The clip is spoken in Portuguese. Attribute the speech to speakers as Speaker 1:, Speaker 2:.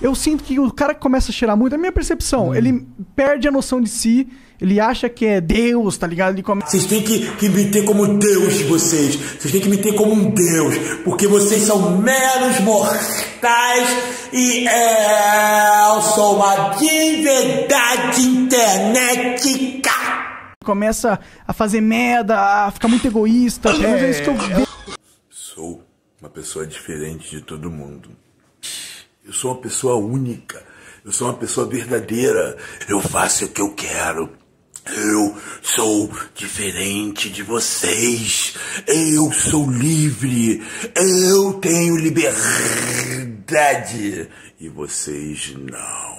Speaker 1: Eu sinto que o cara que começa a cheirar muito, é a minha percepção, ele perde a noção de si, ele acha que é Deus, tá ligado? Ele.
Speaker 2: Vocês têm que, que me ter como Deus de vocês. Vocês têm que me ter como um Deus. Porque vocês são meros mortais e é, eu sou uma divindade internetica.
Speaker 1: começa a fazer merda, a ficar muito egoísta. Menos é isso que eu vejo.
Speaker 2: Uma pessoa diferente de todo mundo. Eu sou uma pessoa única. Eu sou uma pessoa verdadeira. Eu faço o que eu quero. Eu sou diferente de vocês. Eu sou livre. Eu tenho liberdade. E vocês não.